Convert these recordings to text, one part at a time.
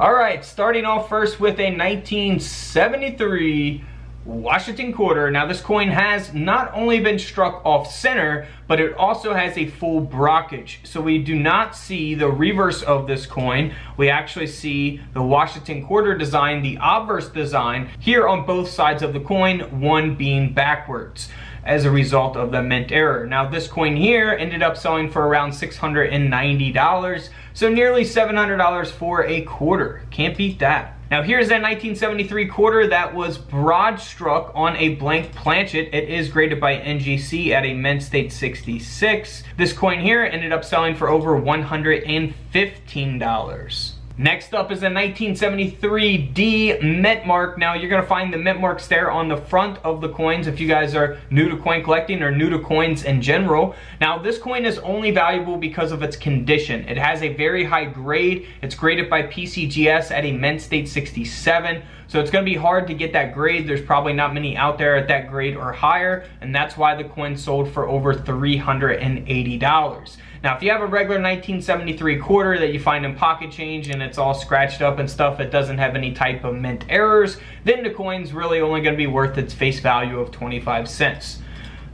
All right, starting off first with a 1973 Washington quarter. Now this coin has not only been struck off center, but it also has a full brockage. So we do not see the reverse of this coin. We actually see the Washington quarter design, the obverse design, here on both sides of the coin, one being backwards as a result of the mint error. Now this coin here ended up selling for around $690, so nearly $700 for a quarter. Can't beat that. Now here's that 1973 quarter that was broad struck on a blank planchet. It is graded by NGC at a Mint State 66. This coin here ended up selling for over $115. Next up is a 1973 D mint mark. Now you're gonna find the mint marks there on the front of the coins if you guys are new to coin collecting or new to coins in general. Now this coin is only valuable because of its condition. It has a very high grade. It's graded by PCGS at a mint state 67. So it's gonna be hard to get that grade. There's probably not many out there at that grade or higher, and that's why the coin sold for over $380. Now, if you have a regular 1973 quarter that you find in pocket change and it's all scratched up and stuff, it doesn't have any type of mint errors, then the coin's really only gonna be worth its face value of 25 cents.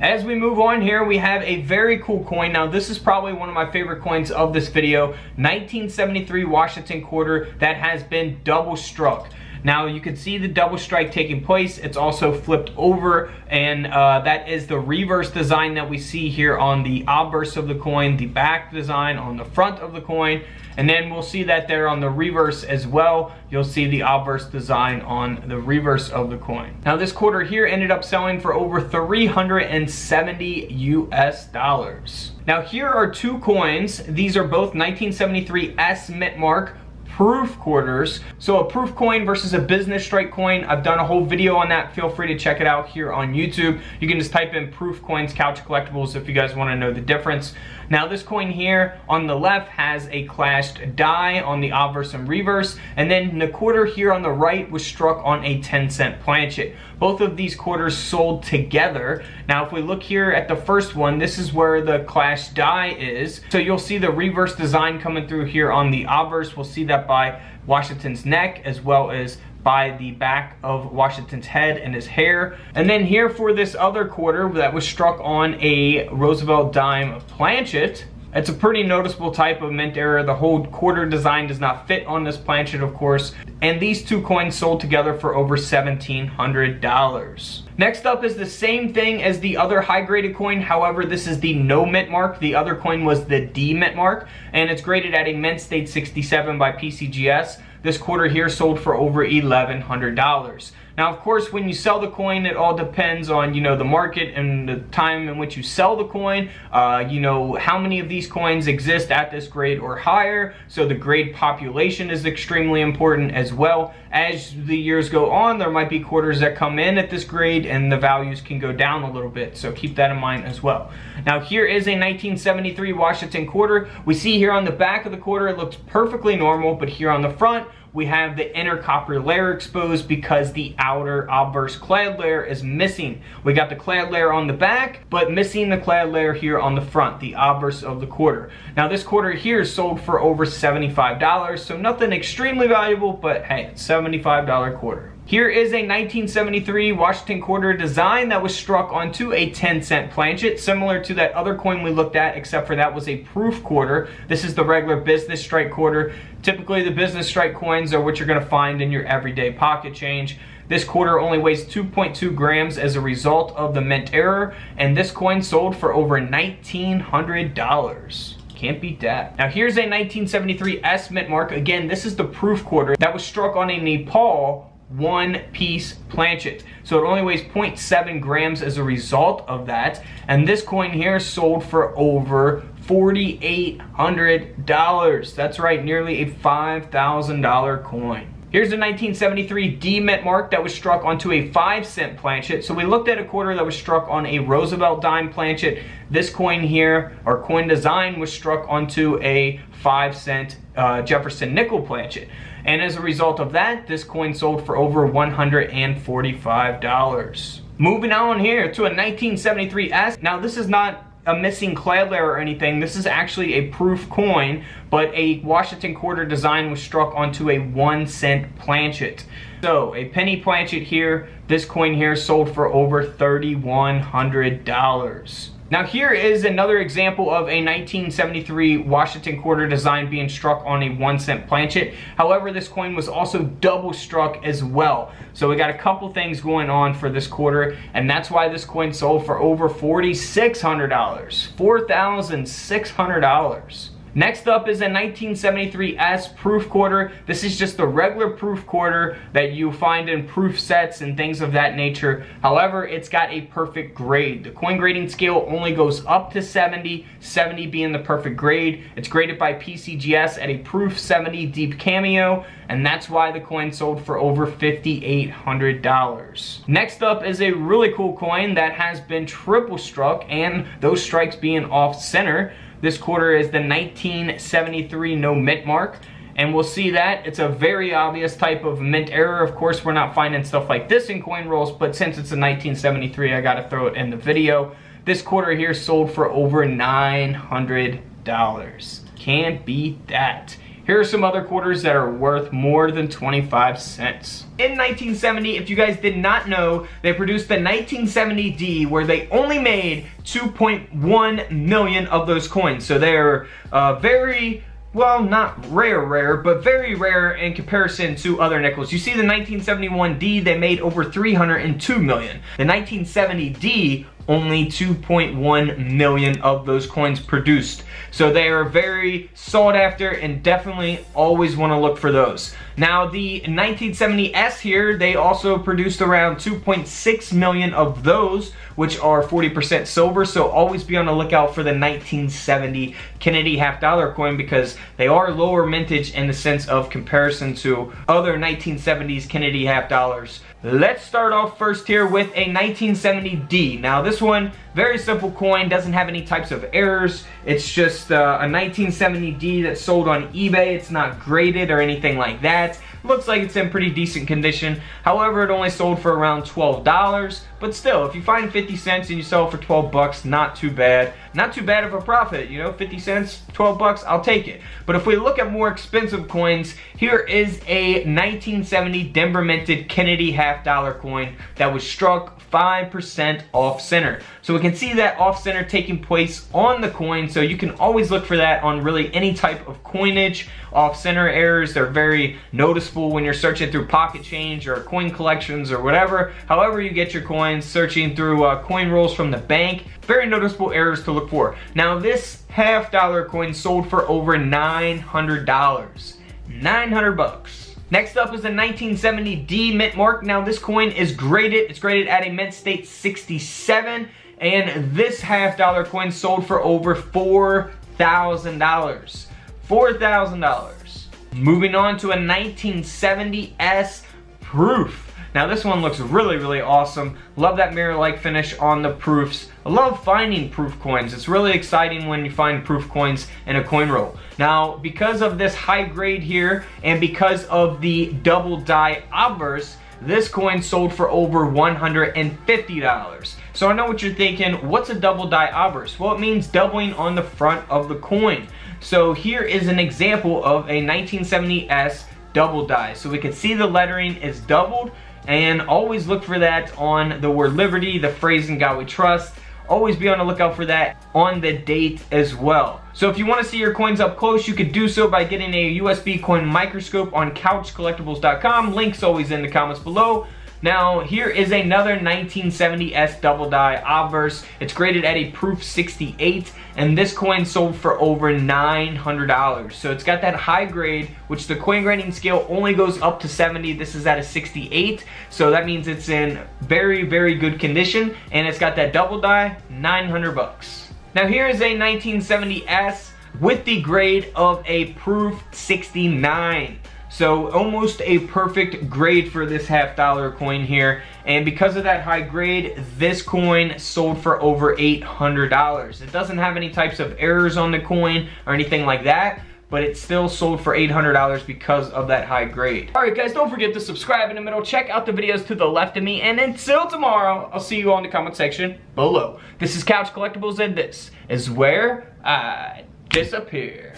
As we move on here, we have a very cool coin. Now, this is probably one of my favorite coins of this video. 1973 Washington quarter that has been double struck. Now you can see the double strike taking place. It's also flipped over and uh, that is the reverse design that we see here on the obverse of the coin, the back design on the front of the coin. And then we'll see that there on the reverse as well. You'll see the obverse design on the reverse of the coin. Now this quarter here ended up selling for over 370 US dollars. Now here are two coins. These are both 1973 S Mint Mark proof quarters. So a proof coin versus a business strike coin. I've done a whole video on that. Feel free to check it out here on YouTube. You can just type in proof coins couch collectibles if you guys want to know the difference. Now this coin here on the left has a clashed die on the obverse and reverse, and then the quarter here on the right was struck on a 10 cent planchet. Both of these quarters sold together. Now if we look here at the first one, this is where the clashed die is. So you'll see the reverse design coming through here on the obverse. We'll see that by Washington's neck as well as by the back of Washington's head and his hair. And then here for this other quarter that was struck on a Roosevelt dime planchet, it's a pretty noticeable type of mint error. The whole quarter design does not fit on this planchet, of course. And these two coins sold together for over $1,700. Next up is the same thing as the other high graded coin. However, this is the no mint mark. The other coin was the D mint mark. And it's graded at a mint state 67 by PCGS. This quarter here sold for over $1,100. Now, of course, when you sell the coin, it all depends on, you know, the market and the time in which you sell the coin, uh, you know, how many of these coins exist at this grade or higher. So the grade population is extremely important as well. As the years go on, there might be quarters that come in at this grade and the values can go down a little bit. So keep that in mind as well. Now, here is a 1973 Washington quarter. We see here on the back of the quarter, it looks perfectly normal, but here on the front, we have the inner copper layer exposed because the outer obverse clad layer is missing. We got the clad layer on the back, but missing the clad layer here on the front, the obverse of the quarter. Now this quarter here is sold for over $75, so nothing extremely valuable, but hey, it's $75 quarter. Here is a 1973 Washington quarter design that was struck onto a 10 cent planchet, similar to that other coin we looked at, except for that was a proof quarter. This is the regular business strike quarter. Typically the business strike coins are what you're gonna find in your everyday pocket change. This quarter only weighs 2.2 grams as a result of the mint error, and this coin sold for over $1,900. Can't beat that. Now here's a 1973 S mint mark. Again, this is the proof quarter that was struck on a Nepal one piece planchet. So it only weighs 0.7 grams as a result of that. And this coin here sold for over $4,800. That's right, nearly a $5,000 coin. Here's a 1973 D Mint mark that was struck onto a 5 cent planchet. So we looked at a quarter that was struck on a Roosevelt dime planchet. This coin here, or coin design, was struck onto a 5 cent uh, Jefferson nickel planchet. And as a result of that, this coin sold for over $145. Moving on here to a 1973 S. Now this is not a missing clad layer or anything. This is actually a proof coin, but a Washington quarter design was struck onto a one cent planchet. So a penny planchet here, this coin here sold for over $3,100. Now here is another example of a 1973 Washington quarter design being struck on a one cent planchet. However, this coin was also double struck as well. So we got a couple things going on for this quarter and that's why this coin sold for over $4,600. $4,600. Next up is a 1973S proof quarter. This is just the regular proof quarter that you find in proof sets and things of that nature. However, it's got a perfect grade. The coin grading scale only goes up to 70, 70 being the perfect grade. It's graded by PCGS at a proof 70 deep cameo, and that's why the coin sold for over $5,800. Next up is a really cool coin that has been triple struck and those strikes being off center. This quarter is the 1973 no mint mark. And we'll see that. It's a very obvious type of mint error. Of course, we're not finding stuff like this in coin rolls, but since it's a 1973, I gotta throw it in the video. This quarter here sold for over $900. Can't beat that. Here are some other quarters that are worth more than 25 cents. In 1970, if you guys did not know, they produced the 1970D where they only made 2.1 million of those coins. So they're uh, very well, not rare rare, but very rare in comparison to other nickels. You see the 1971D, they made over 302 million. The 1970D only 2.1 million of those coins produced. So they are very sought after and definitely always want to look for those. Now the 1970S here, they also produced around 2.6 million of those, which are 40% silver. So always be on the lookout for the 1970 Kennedy half dollar coin because they are lower mintage in the sense of comparison to other 1970s Kennedy half dollars. Let's start off first here with a 1970D. Now this one, very simple coin, doesn't have any types of errors. It's just uh, a 1970D that's sold on eBay. It's not graded or anything like that. Looks like it's in pretty decent condition. However, it only sold for around $12. But still, if you find 50 cents and you sell it for 12 bucks, not too bad. Not too bad of a profit, you know, 50 cents, 12 bucks, I'll take it. But if we look at more expensive coins, here is a 1970 Denver minted Kennedy half dollar coin that was struck 5% off center. So we can see that off center taking place on the coin. So you can always look for that on really any type of coinage. Off center errors, they're very noticeable when you're searching through pocket change or coin collections or whatever. However you get your coins, searching through uh, coin rolls from the bank, very noticeable errors to look for. Now this half dollar coin sold for over $900. 900 bucks. Next up is the 1970D mint mark. Now this coin is graded, it's graded at a mint state 67 and this half dollar coin sold for over $4,000. $4,000. Moving on to a 1970S proof. Now this one looks really, really awesome. Love that mirror-like finish on the proofs. I love finding proof coins. It's really exciting when you find proof coins in a coin roll. Now, because of this high grade here, and because of the double die obverse, this coin sold for over $150. So I know what you're thinking, what's a double die obverse? Well, it means doubling on the front of the coin. So here is an example of a 1970S double die. So we can see the lettering is doubled, and always look for that on the word Liberty, the phrase in God we trust. Always be on the lookout for that on the date as well. So if you want to see your coins up close, you could do so by getting a USB coin microscope on couchcollectibles.com. Link's always in the comments below. Now, here is another 1970S double die obverse. It's graded at a proof 68, and this coin sold for over $900. So it's got that high grade, which the coin grading scale only goes up to 70. This is at a 68, so that means it's in very, very good condition, and it's got that double die, 900 bucks. Now here is a 1970S with the grade of a proof 69. So almost a perfect grade for this half dollar coin here. And because of that high grade, this coin sold for over $800. It doesn't have any types of errors on the coin or anything like that. but it still sold for $800 because of that high grade. All right, guys, don't forget to subscribe in the middle. Check out the videos to the left of me. And until tomorrow, I'll see you all in the comment section below. This is Couch Collectibles, and this is where I disappear.